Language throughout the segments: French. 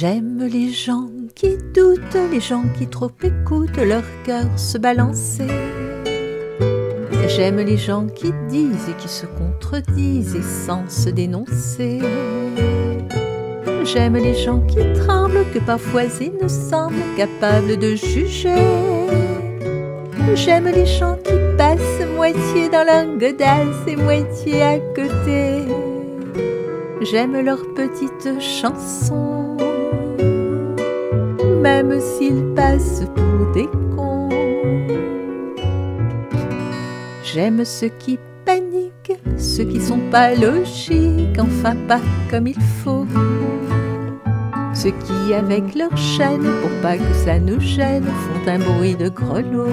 J'aime les gens qui doutent, les gens qui trop écoutent leur cœur se balancer. J'aime les gens qui disent et qui se contredisent et sans se dénoncer. J'aime les gens qui tremblent, que parfois ils ne semblent capables de juger. J'aime les gens qui passent moitié dans leur godasse et moitié à côté. J'aime leurs petites chansons, même s'ils passent pour des cons. J'aime ceux qui paniquent, ceux qui sont pas logiques, enfin pas comme il faut. Ceux qui, avec leur chaîne, pour pas que ça nous gêne, font un bruit de grelot.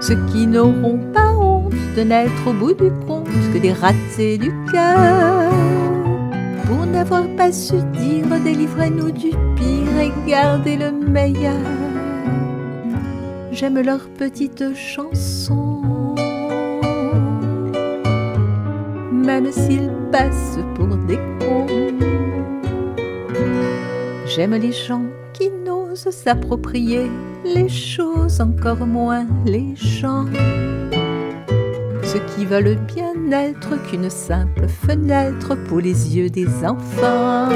Ceux qui n'auront pas honte de n'être au bout du compte que des ratés du cœur. Pour n'avoir pas su dire délivrez-nous du pire et gardez le meilleur. J'aime leurs petites chansons, même s'ils passent pour des cons. J'aime les gens qui n'osent s'approprier les choses, encore moins les gens. Ceux qui veulent bien être qu'une simple fenêtre pour les yeux des enfants.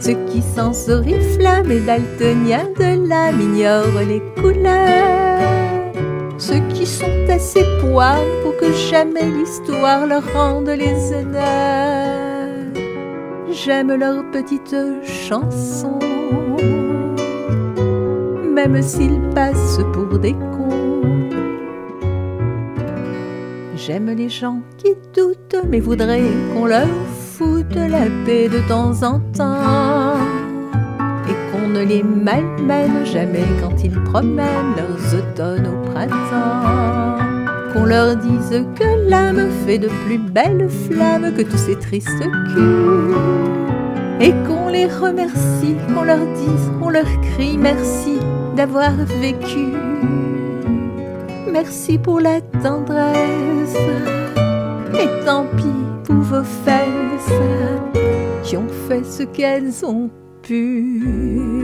Ceux qui sans oriflamme et daltoniens de l'âme ignorent les couleurs. Ceux qui sont assez poires pour que jamais l'histoire leur rende les honneurs. J'aime leurs petites chansons, même s'ils passent pour des cons. J'aime les gens qui doutent, mais voudraient qu'on leur foute la paix de temps en temps. Ne les malmène jamais quand ils promènent leurs automnes au printemps. Qu'on leur dise que l'âme fait de plus belles flammes que tous ces tristes culs. Et qu'on les remercie, qu'on leur dise, on leur crie merci d'avoir vécu. Merci pour la tendresse, et tant pis pour vos fesses qui ont fait ce qu'elles ont pu.